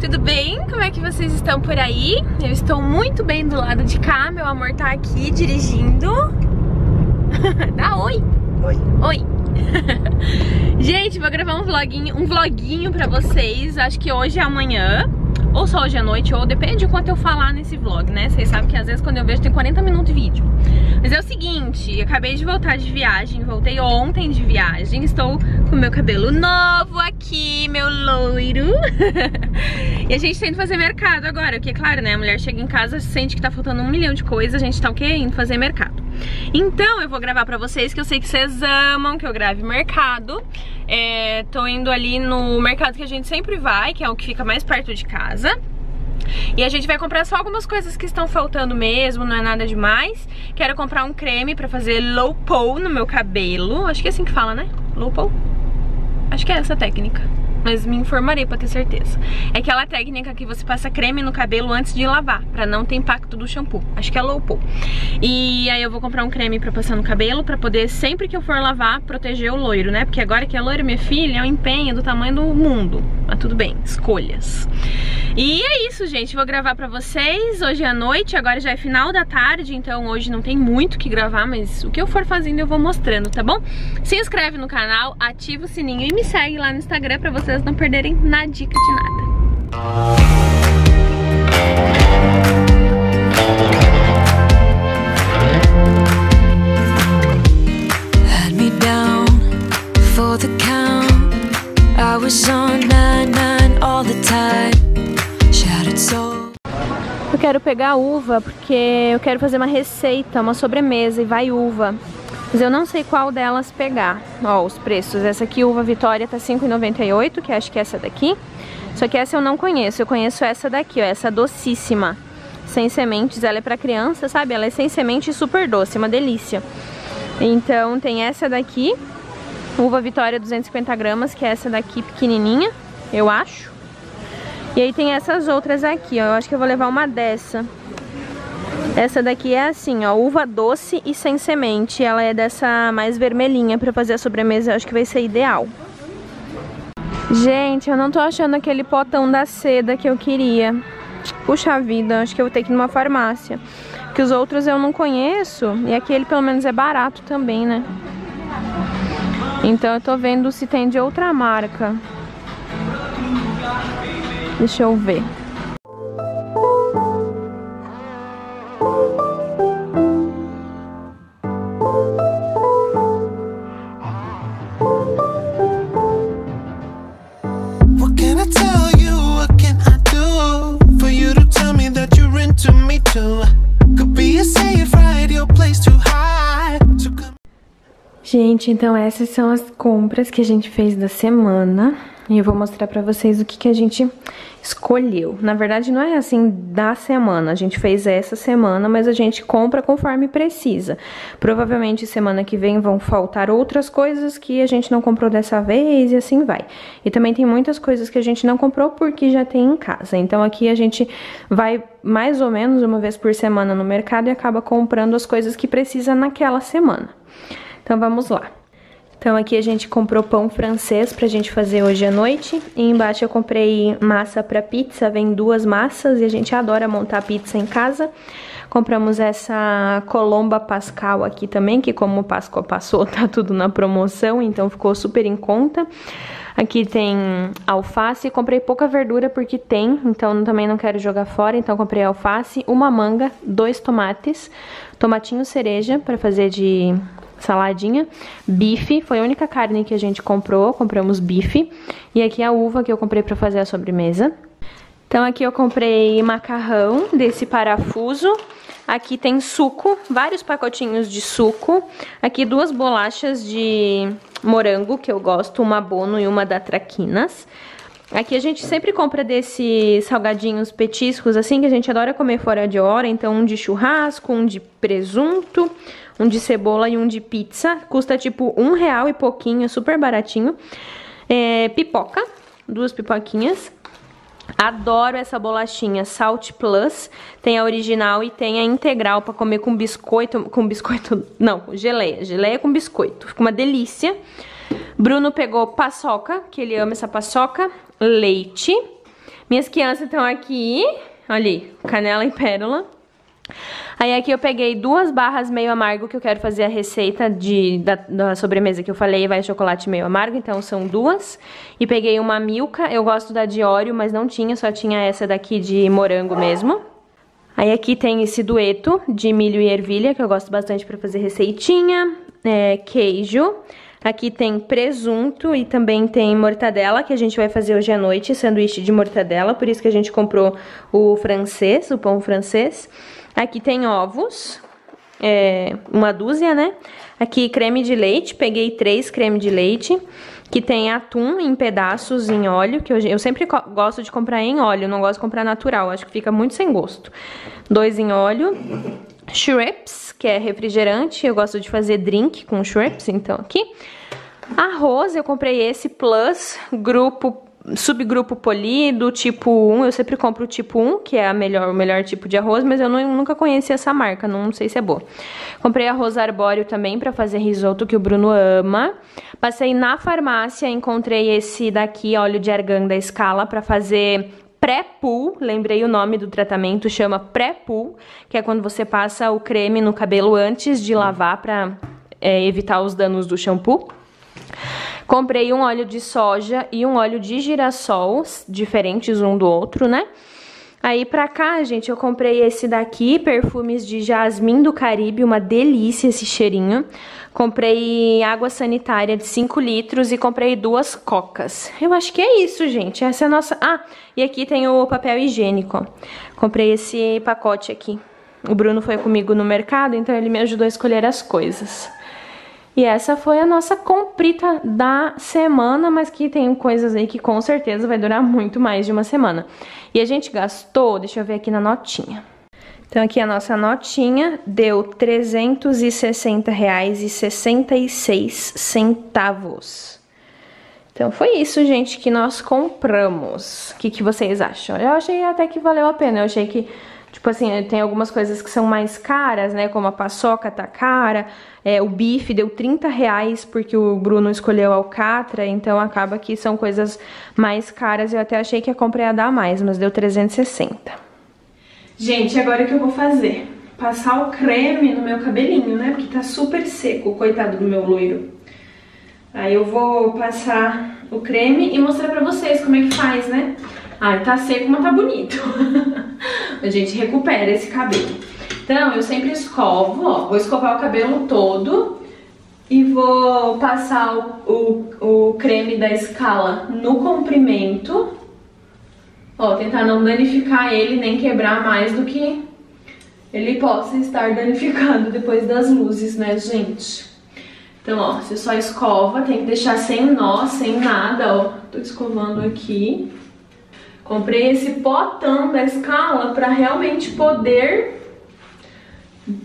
tudo bem? Como é que vocês estão por aí? Eu estou muito bem do lado de cá, meu amor tá aqui dirigindo. Dá oi! Oi. Oi! Gente, vou gravar um vloguinho, um vloguinho pra vocês, acho que hoje é amanhã ou só hoje à noite, ou depende de quanto eu falar nesse vlog, né? Vocês sabem que às vezes quando eu vejo tem 40 minutos de vídeo. Mas é o seguinte, acabei de voltar de viagem, voltei ontem de viagem, estou com meu cabelo novo aqui, meu loiro. e a gente tá indo fazer mercado agora, porque claro, né, a mulher chega em casa, sente que tá faltando um milhão de coisas, a gente tá o quê? Indo fazer mercado. Então eu vou gravar pra vocês, que eu sei que vocês amam que eu grave mercado. É, tô indo ali no mercado que a gente sempre vai, que é o que fica mais perto de casa. E a gente vai comprar só algumas coisas que estão faltando mesmo, não é nada demais. Quero comprar um creme pra fazer low pole no meu cabelo. Acho que é assim que fala, né? Low pole? Acho que é essa técnica mas me informarei pra ter certeza. É aquela técnica que você passa creme no cabelo antes de lavar, pra não ter impacto do shampoo. Acho que é low. E aí eu vou comprar um creme pra passar no cabelo, pra poder, sempre que eu for lavar, proteger o loiro, né? Porque agora que é loiro, minha filha, é um empenho do tamanho do mundo. Mas tudo bem, escolhas. E é isso, gente. Vou gravar pra vocês hoje à noite. Agora já é final da tarde, então hoje não tem muito que gravar, mas o que eu for fazendo eu vou mostrando, tá bom? Se inscreve no canal, ativa o sininho e me segue lá no Instagram pra vocês não perderem na dica de nada. Me down for the count. I was on Eu quero pegar uva porque eu quero fazer uma receita, uma sobremesa e vai uva. Mas eu não sei qual delas pegar. Ó, os preços. Essa aqui, uva Vitória, tá R$5,98, que acho que é essa daqui. Só que essa eu não conheço. Eu conheço essa daqui, ó, essa docíssima. Sem sementes, ela é pra criança, sabe? Ela é sem semente e super doce, uma delícia. Então tem essa daqui, uva Vitória 250 gramas, que é essa daqui pequenininha, eu acho. E aí tem essas outras aqui, ó. Eu acho que eu vou levar uma dessa. Essa daqui é assim, ó, uva doce e sem semente. Ela é dessa mais vermelhinha pra fazer a sobremesa, eu acho que vai ser ideal. Gente, eu não tô achando aquele potão da seda que eu queria. Puxa vida, acho que eu vou ter que ir numa farmácia. Que os outros eu não conheço e aquele pelo menos é barato também, né? Então eu tô vendo se tem de outra marca. Deixa eu ver. Gente, então essas são as compras que a gente fez da semana. E eu vou mostrar pra vocês o que, que a gente escolheu. Na verdade, não é assim da semana. A gente fez essa semana, mas a gente compra conforme precisa. Provavelmente semana que vem vão faltar outras coisas que a gente não comprou dessa vez e assim vai. E também tem muitas coisas que a gente não comprou porque já tem em casa. Então aqui a gente vai mais ou menos uma vez por semana no mercado e acaba comprando as coisas que precisa naquela semana. Então vamos lá. Então aqui a gente comprou pão francês pra gente fazer hoje à noite. E embaixo eu comprei massa pra pizza, vem duas massas e a gente adora montar pizza em casa. Compramos essa colomba pascal aqui também, que como o Páscoa passou, tá tudo na promoção, então ficou super em conta. Aqui tem alface, comprei pouca verdura porque tem, então também não quero jogar fora, então comprei alface, uma manga, dois tomates, tomatinho cereja para fazer de saladinha, bife, foi a única carne que a gente comprou, compramos bife, e aqui a uva que eu comprei para fazer a sobremesa. Então aqui eu comprei macarrão desse parafuso, aqui tem suco, vários pacotinhos de suco, aqui duas bolachas de morango que eu gosto, uma Bono e uma da Traquinas. Aqui a gente sempre compra desses salgadinhos petiscos, assim, que a gente adora comer fora de hora. Então, um de churrasco, um de presunto, um de cebola e um de pizza. Custa tipo um real e pouquinho, super baratinho. É, pipoca, duas pipoquinhas. Adoro essa bolachinha Salt Plus. Tem a original e tem a integral para comer com biscoito. Com biscoito, não, geleia. Geleia com biscoito. Fica uma delícia. Bruno pegou paçoca, que ele ama essa paçoca. Leite. Minhas crianças estão aqui, olha ali, canela e pérola. Aí aqui eu peguei duas barras meio amargo que eu quero fazer a receita de, da, da, sobremesa que eu falei, vai chocolate meio amargo, então são duas. E peguei uma milka, eu gosto da de Oreo, mas não tinha, só tinha essa daqui de morango mesmo. Aí aqui tem esse dueto de milho e ervilha, que eu gosto bastante pra fazer receitinha, é, queijo. Aqui tem presunto e também tem mortadela, que a gente vai fazer hoje à noite, sanduíche de mortadela, por isso que a gente comprou o francês, o pão francês. Aqui tem ovos, é, uma dúzia, né? Aqui creme de leite, peguei três creme de leite. Que tem atum em pedaços em óleo, que eu, eu sempre gosto de comprar em óleo, não gosto de comprar natural, acho que fica muito sem gosto. Dois em óleo. Shrimps, que é refrigerante, eu gosto de fazer drink com shrimps, então aqui. Arroz, eu comprei esse Plus, grupo subgrupo polido, tipo 1, eu sempre compro o tipo 1, que é a melhor, o melhor tipo de arroz, mas eu não, nunca conheci essa marca, não sei se é boa. Comprei arroz arbóreo também para fazer risoto, que o Bruno ama. Passei na farmácia, encontrei esse daqui, óleo de argan da Scala, para fazer pré-pool, lembrei o nome do tratamento, chama pré-pool, que é quando você passa o creme no cabelo antes de lavar para é, evitar os danos do shampoo. Comprei um óleo de soja e um óleo de girassol, diferentes um do outro, né? Aí pra cá, gente, eu comprei esse daqui, perfumes de jasmim do Caribe, uma delícia esse cheirinho. Comprei água sanitária de 5 litros e comprei duas cocas. Eu acho que é isso, gente. Essa é a nossa... Ah, e aqui tem o papel higiênico. Comprei esse pacote aqui. O Bruno foi comigo no mercado, então ele me ajudou a escolher as coisas. E essa foi a nossa comprita da semana, mas que tem coisas aí que com certeza vai durar muito mais de uma semana. E a gente gastou, deixa eu ver aqui na notinha. Então aqui a nossa notinha deu R$ 360,66 Então foi isso, gente, que nós compramos. O que, que vocês acham? Eu achei até que valeu a pena. Eu achei que Tipo assim, tem algumas coisas que são mais caras, né? Como a paçoca tá cara, é, o bife deu 30 reais porque o Bruno escolheu alcatra, então acaba que são coisas mais caras. Eu até achei que a compra ia dar mais, mas deu 360. Gente, agora o que eu vou fazer? Passar o creme no meu cabelinho, né? Porque tá super seco, coitado do meu loiro. Aí eu vou passar o creme e mostrar pra vocês como é que faz, né? Ai, tá seco, mas tá bonito. a gente recupera esse cabelo. Então, eu sempre escovo, ó. Vou escovar o cabelo todo e vou passar o, o, o creme da escala no comprimento. Ó, tentar não danificar ele, nem quebrar mais do que ele possa estar danificado depois das luzes, né, gente? Então, ó, você só escova, tem que deixar sem nó, sem nada, ó. Tô escovando aqui. Comprei esse potão da escala para realmente poder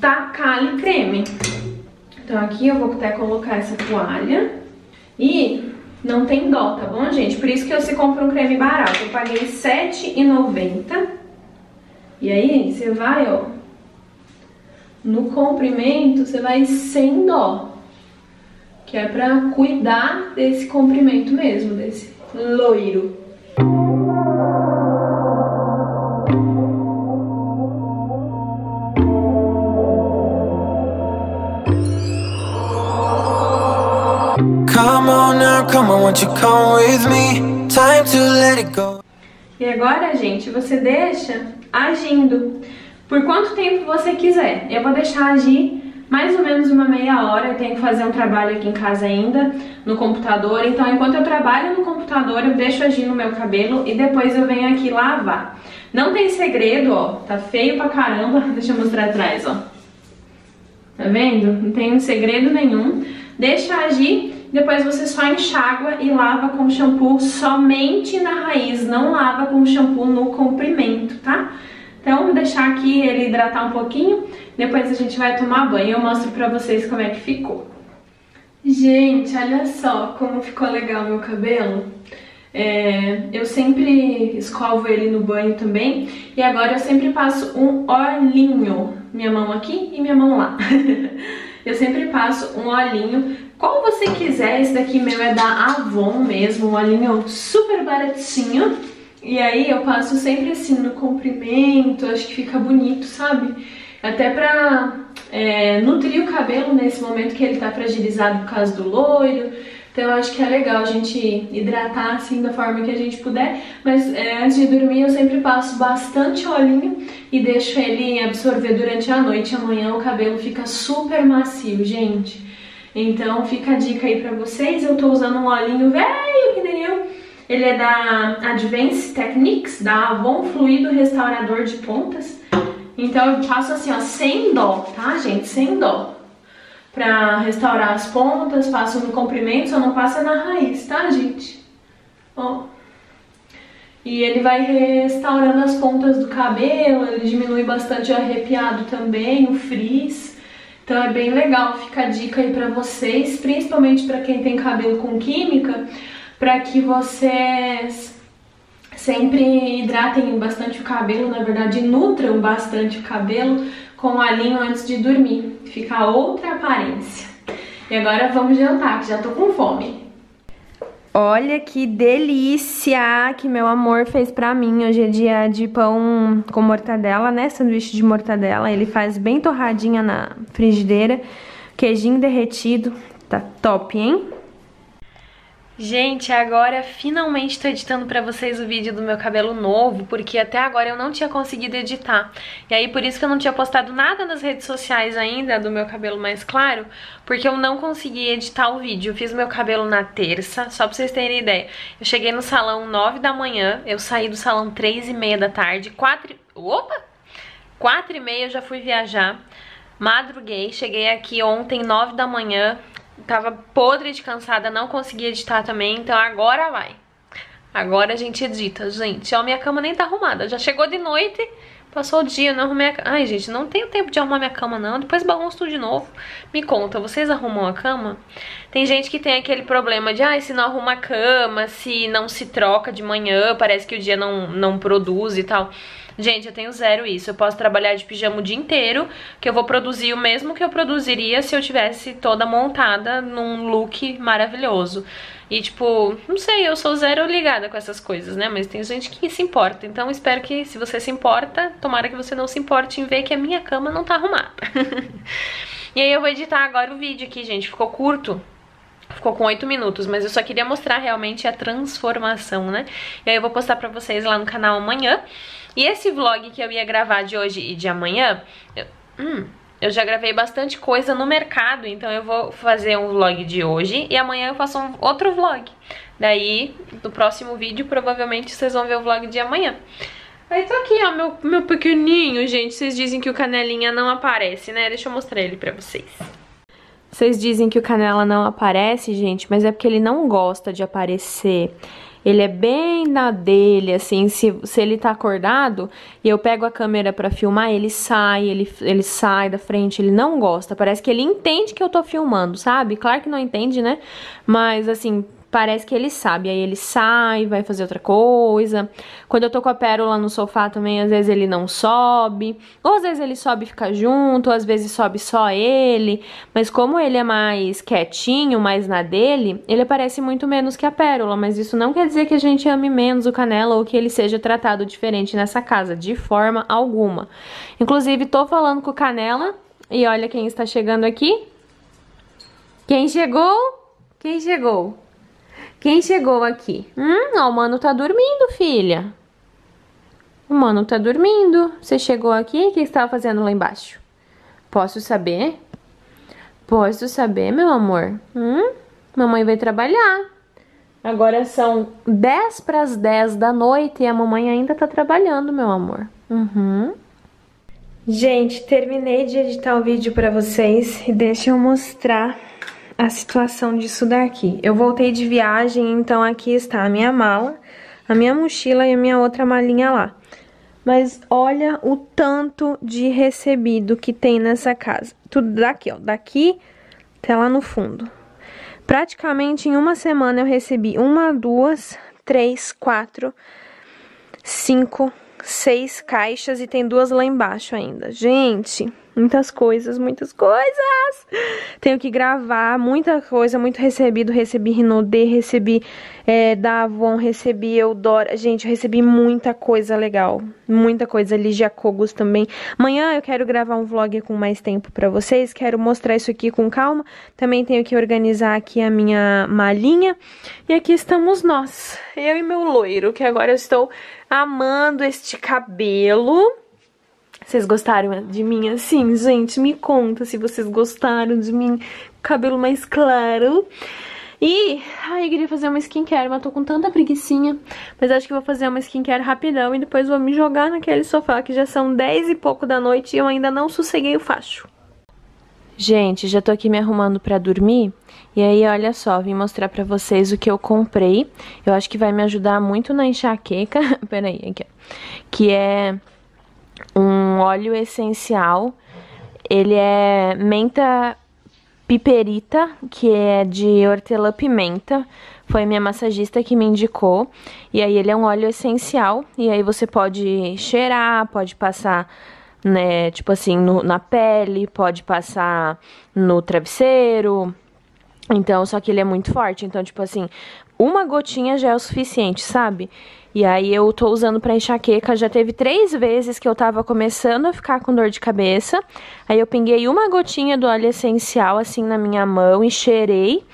tacar ali creme. Então aqui eu vou até colocar essa toalha. E não tem dó, tá bom, gente? Por isso que você compra um creme barato. Eu paguei R$7,90. E aí, você vai, ó, no comprimento, você vai sem dó. Que é pra cuidar desse comprimento mesmo, desse loiro. Come on, won't you come with me? Time to let it go. E agora, gente, você deixa agindo por quanto tempo você quiser. Eu vou deixar agir mais ou menos uma meia hora. Eu tenho que fazer um trabalho aqui em casa ainda, no computador. Então, enquanto eu trabalho no computador, eu deixo agir no meu cabelo e depois eu venho aqui lavar. Não tem segredo, ó. Tá feio pra caramba. Deixa eu mostrar atrás, ó. Tá vendo? Não tem segredo nenhum. Deixa agir depois você só enxágua e lava com shampoo somente na raiz, não lava com shampoo no comprimento, tá? Então, deixar aqui ele hidratar um pouquinho, depois a gente vai tomar banho e eu mostro pra vocês como é que ficou. Gente, olha só como ficou legal meu cabelo. É, eu sempre escovo ele no banho também e agora eu sempre passo um olhinho, minha mão aqui e minha mão lá. eu sempre passo um olhinho qual você quiser, esse daqui meu é da Avon mesmo, um olhinho super baratinho. E aí eu passo sempre assim no comprimento, acho que fica bonito, sabe? Até pra é, nutrir o cabelo nesse momento que ele tá fragilizado por causa do loiro. Então eu acho que é legal a gente hidratar assim da forma que a gente puder. Mas é, antes de dormir eu sempre passo bastante olhinho e deixo ele absorver durante a noite. Amanhã o cabelo fica super macio, gente. Então fica a dica aí pra vocês. Eu tô usando um olhinho velho que nem eu. Ele é da Advanced Techniques, da Avon Fluido Restaurador de Pontas. Então eu passo assim, ó, sem dó, tá, gente? Sem dó. Pra restaurar as pontas, passo no comprimento, só não passa na raiz, tá, gente? Ó. E ele vai restaurando as pontas do cabelo, ele diminui bastante o arrepiado também, o frizz. Então é bem legal, fica a dica aí pra vocês, principalmente pra quem tem cabelo com química, pra que vocês Sempre hidratem bastante o cabelo, na verdade nutram bastante o cabelo com alinho antes de dormir. Fica outra aparência. E agora vamos jantar, que já tô com fome. Olha que delícia que meu amor fez pra mim. Hoje é dia de pão com mortadela, né? Sanduíche de mortadela. Ele faz bem torradinha na frigideira. Queijinho derretido. Tá top, hein? Gente, agora finalmente tô editando pra vocês o vídeo do meu cabelo novo, porque até agora eu não tinha conseguido editar. E aí por isso que eu não tinha postado nada nas redes sociais ainda do meu cabelo mais claro, porque eu não consegui editar o vídeo. Eu fiz meu cabelo na terça, só pra vocês terem ideia. Eu cheguei no salão 9 da manhã, eu saí do salão 3 e meia da tarde, 4... Opa! 4 e meia eu já fui viajar. Madruguei, cheguei aqui ontem 9 da manhã, tava podre de cansada, não consegui editar também, então agora vai. Agora a gente edita, gente. Ó, minha cama nem tá arrumada. Já chegou de noite, passou o dia, não arrumei a cama. Ai, gente, não tenho tempo de arrumar minha cama, não. Depois bagunço tudo de novo. Me conta, vocês arrumam a cama? Tem gente que tem aquele problema de, ai, se não arruma a cama, se não se troca de manhã, parece que o dia não, não produz e tal. Gente, eu tenho zero isso. Eu posso trabalhar de pijama o dia inteiro, que eu vou produzir o mesmo que eu produziria se eu tivesse toda montada num look maravilhoso. E, tipo, não sei, eu sou zero ligada com essas coisas, né? Mas tem gente que se importa. Então, espero que, se você se importa, tomara que você não se importe em ver que a minha cama não tá arrumada. e aí eu vou editar agora o vídeo aqui, gente. Ficou curto. Ficou com 8 minutos, mas eu só queria mostrar realmente a transformação, né? E aí eu vou postar pra vocês lá no canal amanhã. E esse vlog que eu ia gravar de hoje e de amanhã, eu, hum, eu já gravei bastante coisa no mercado, então eu vou fazer um vlog de hoje e amanhã eu faço um outro vlog. Daí, no próximo vídeo, provavelmente vocês vão ver o vlog de amanhã. Aí tô aqui, ó, meu, meu pequenininho, gente. Vocês dizem que o Canelinha não aparece, né? Deixa eu mostrar ele pra vocês. Vocês dizem que o Canela não aparece, gente, mas é porque ele não gosta de aparecer. Ele é bem na dele, assim, se, se ele tá acordado e eu pego a câmera para filmar, ele sai, ele, ele sai da frente, ele não gosta. Parece que ele entende que eu tô filmando, sabe? Claro que não entende, né? Mas, assim, parece que ele sabe. Aí ele sai, vai fazer outra coisa. Quando eu tô com a pérola no sofá também, às vezes ele não sobe. Ou às vezes ele sobe e fica junto, ou às vezes sobe só ele. Mas como ele é mais quietinho, mais na dele, ele aparece muito menos que a pérola. Mas isso não quer dizer que a gente ame menos o canela ou que ele seja tratado diferente nessa casa, de forma alguma. Inclusive, tô falando com o canela. E olha quem está chegando aqui. Quem chegou? Quem chegou? Quem chegou aqui? Hum, ó, o mano tá dormindo, filha. O mano tá dormindo. Você chegou aqui? O que você tava fazendo lá embaixo? Posso saber? Posso saber, meu amor? Hum? Mamãe vai trabalhar. Agora são 10 para as 10 da noite e a mamãe ainda tá trabalhando, meu amor. Uhum. Gente, terminei de editar o vídeo para vocês e deixa eu mostrar a situação disso daqui. Eu voltei de viagem, então aqui está a minha mala, a minha mochila e a minha outra malinha lá. Mas olha o tanto de recebido que tem nessa casa. Tudo daqui, ó, daqui até lá no fundo. Praticamente em uma semana eu recebi uma, duas, três, quatro, cinco, seis caixas e tem duas lá embaixo ainda. Gente, Muitas coisas, muitas coisas. Tenho que gravar muita coisa, muito recebido. Recebi Rinodê, recebi é, da Avon, recebi Eudora. Gente, eu recebi muita coisa legal. Muita coisa. Ligia Cogos também. Amanhã eu quero gravar um vlog com mais tempo pra vocês. Quero mostrar isso aqui com calma. Também tenho que organizar aqui a minha malinha. E aqui estamos nós. Eu e meu loiro, que agora eu estou amando este cabelo. Vocês gostaram de mim assim, gente? Me conta se vocês gostaram de mim, cabelo mais claro. E, ai, eu queria fazer uma skincare, mas tô com tanta preguiçinha. Mas acho que vou fazer uma skincare rapidão e depois vou me jogar naquele sofá, que já são 10 e pouco da noite e eu ainda não sosseguei o facho. Gente, já tô aqui me arrumando pra dormir. E aí, olha só, vim mostrar pra vocês o que eu comprei. Eu acho que vai me ajudar muito na enxaqueca. Peraí, aqui, ó. Que é um óleo essencial. Ele é menta piperita, que é de hortelã-pimenta. Foi minha massagista que me indicou. E aí ele é um óleo essencial. E aí você pode cheirar, pode passar, né, tipo assim, no, na pele, pode passar no travesseiro. Então, só que ele é muito forte. Então, tipo assim, uma gotinha já é o suficiente, sabe? E aí eu tô usando pra enxaqueca, já teve três vezes que eu tava começando a ficar com dor de cabeça. Aí eu pinguei uma gotinha do óleo essencial assim na minha mão e cheirei.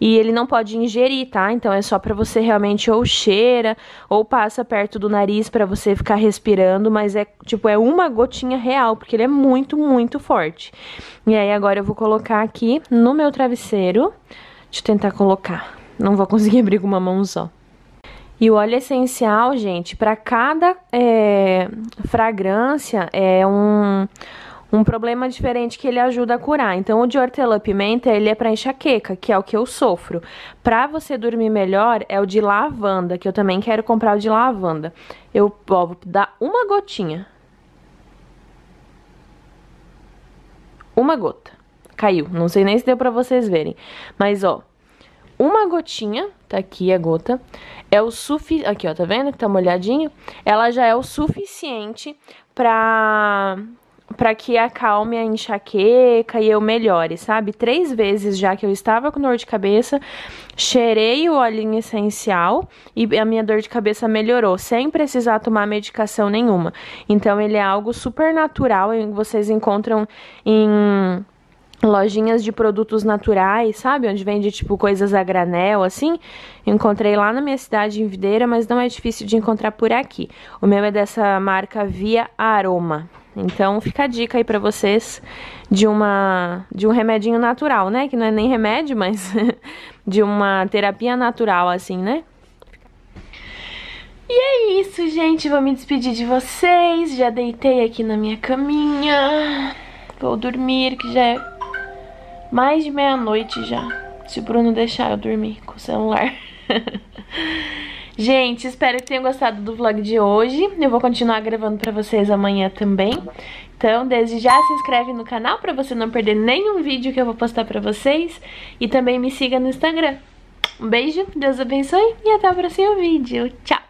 E ele não pode ingerir, tá? Então é só pra você realmente ou cheira ou passa perto do nariz pra você ficar respirando, mas é tipo é uma gotinha real, porque ele é muito, muito forte. E aí agora eu vou colocar aqui no meu travesseiro. Deixa eu tentar colocar. Não vou conseguir abrir com uma mão só. E o óleo essencial, gente, para cada é, fragrância é um, um problema diferente que ele ajuda a curar. Então, o de hortelã-pimenta, ele é para enxaqueca, que é o que eu sofro. Para você dormir melhor, é o de lavanda, que eu também quero comprar o de lavanda. Eu ó, vou dar uma gotinha. Uma gota. Caiu. Não sei nem se deu para vocês verem. Mas, ó, uma gotinha, tá aqui a gota, é o suficiente, aqui ó, tá vendo que tá molhadinho? Ela já é o suficiente pra, pra que acalme a enxaqueca e eu melhore, sabe? Três vezes já que eu estava com dor de cabeça, cheirei o olhinho essencial e a minha dor de cabeça melhorou, sem precisar tomar medicação nenhuma. Então ele é algo super natural, vocês encontram em lojinhas de produtos naturais, sabe? Onde vende, tipo, coisas a granel, assim. Encontrei lá na minha cidade, em Videira, mas não é difícil de encontrar por aqui. O meu é dessa marca Via Aroma. Então, fica a dica aí pra vocês de uma de um remedinho natural, né? Que não é nem remédio, mas de uma terapia natural, assim, né? E é isso, gente. Vou me despedir de vocês. Já deitei aqui na minha caminha. Vou dormir, que já é mais de meia-noite já. Se o Bruno deixar eu dormir com o celular. Gente, espero que tenham gostado do vlog de hoje. Eu vou continuar gravando pra vocês amanhã também. Então, desde já se inscreve no canal pra você não perder nenhum vídeo que eu vou postar pra vocês. E também me siga no Instagram. Um beijo, Deus abençoe e até o próximo vídeo. Tchau!